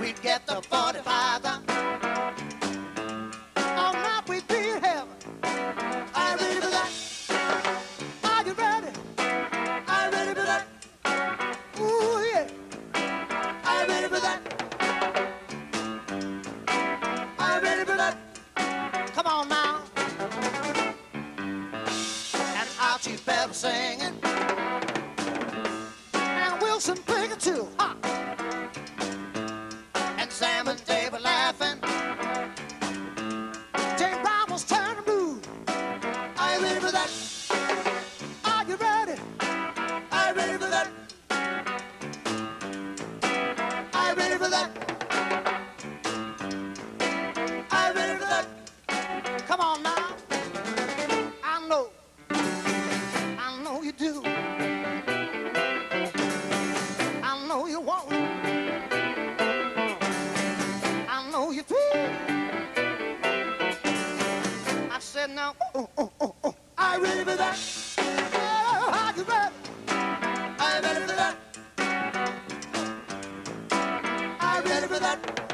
We'd get the 45. All night we'd be. Are you ready for that? Are you ready? Are you ready for that? Ooh, yeah. Are you ready for that? Are you ready for that? Come on now. And Archie Bell singing. Wilson Pickett. Ah. said, now, oh, oh, oh, oh, I ready for that. Oh, I can run. I'm ready for that. I'm ready for that.